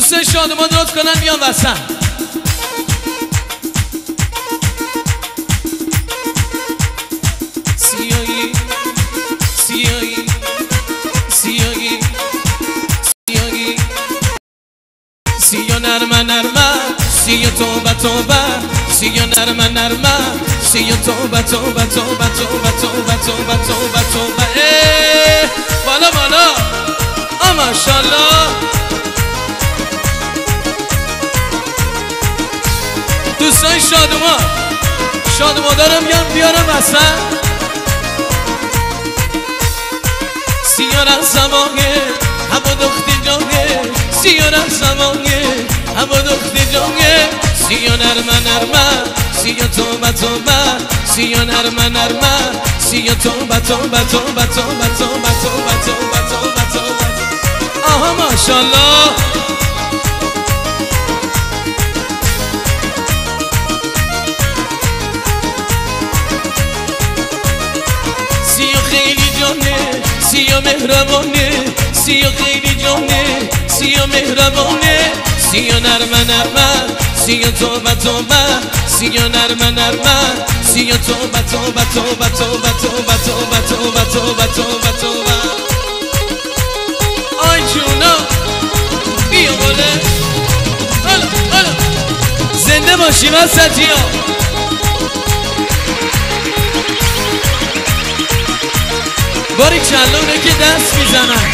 دوست شادمان لطف کنن بیان وسط. سیایی سیایی سیایی سیایی. سیا نرمه نرمه. سیا توبه توبه. سیا نرمه نرمه. سیا توبه توبه توبه توبه توبه توبه توبه توبه. شادما دارم میگم بیارم اصلا. سیار از زمانه هوا دختی جانه. سیار از زمانه هوا دختی جانه. سیا نرمه نرمه سیا توبه توبه. سیا نرمه نرمه سیا توبه توبه توبه توبه توبه توبه توبه توبه توبه. آها ماشاءالله. جانه سیا مهربانه سیا خیلی جانه سیا مهربانه سیا نرمه نرمه سیا توبه توبه سیا نرمه نرمه سیا توبه توبه توبه توبه توبه توبه توبه توبه توبه توبه آی جونا بیا حالا زنده باشی وسطی ها. باری کلونه که دست می‌زنن.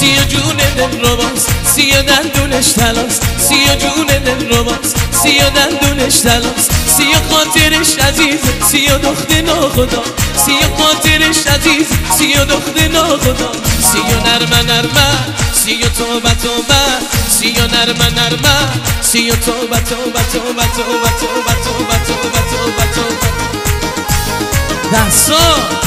سیا جون دل رو باز سیا دندونش تلاس سیا جون دل رو باز سیا دندونش تلاس سیا خاطرش عزیز سیا دخت ناخدا سیا خاطرش عزیز سیا دخت ناخدا سیا نرمه نرمه سیا توبه توبه سیا نرمه نرمه سیا توبه توبه توبه توبه توبه توبه توبه توبه توبه دستا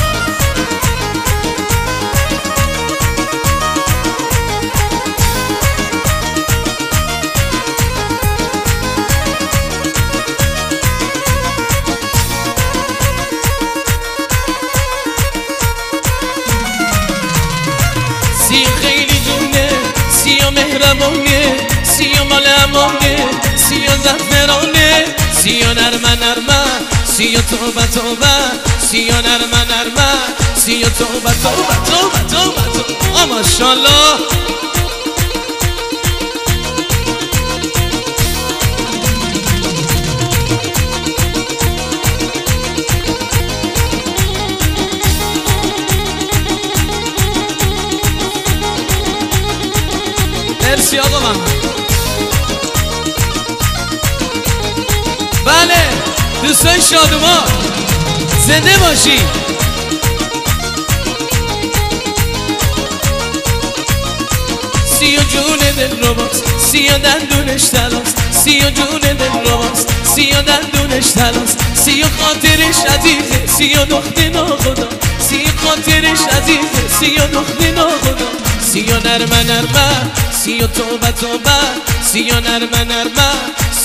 سیا نرمه نرمه سیا توبه توبه سیا نرمه نرمه سیا توبه توبه توبه توبه توبه آ ماشاءالله مرسی آقا من بله دوستان شادوما زنده باشی سیا جون دل رو باز سیا دندونش تلاس سیا جون دل رو باز سیا دندونش تلاس سیا خاطرش عزیزه سیا دخت ناخدا سیا خاطرش عزیزه سیا دخت ناخدا سیا نرمه نرمه سیا توبه توبه سیا نرمه نرمه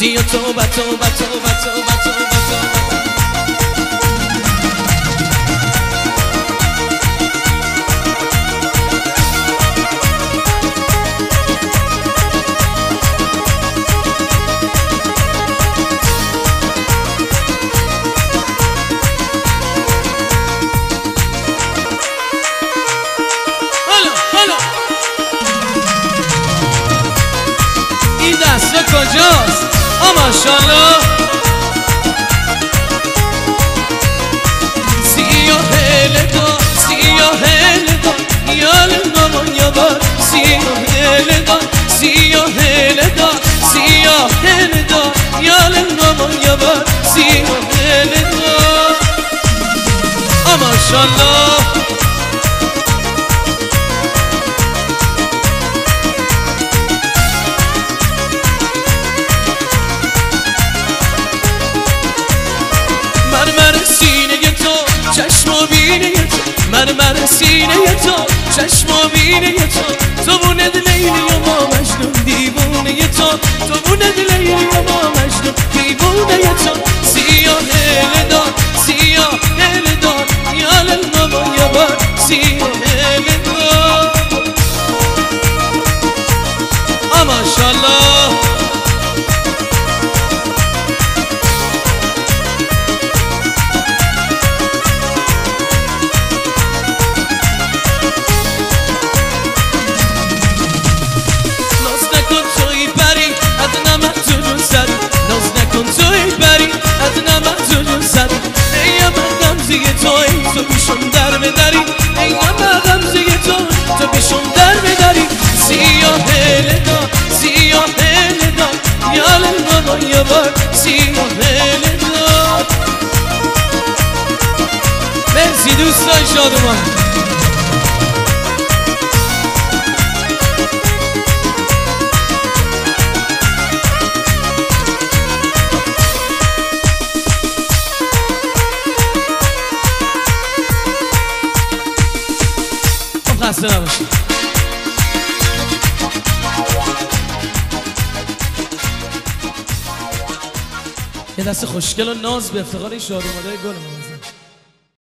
Se eu tomba, tomba, tomba, tomba, tomba, tomba آ ماشاءالله سیاه لگا سیاه لگا یال نامان یابار سیاه لگا سیاه لگا سیاه لگا یال نامان یابار سیاه لگا آ ماشاءالله مرمر سینه تو چشم بینه تو. تو بوند لیلی و ما مجنون دیوونه تو. تو بوند لیلی و ما مجنون دیوونه تو. سیا هلدار سیا هلدار یا للماما یا بار سیا شادمان خب خسته نباشید. یه دست خوشگل و ناز به افتخار این شاد اومده گل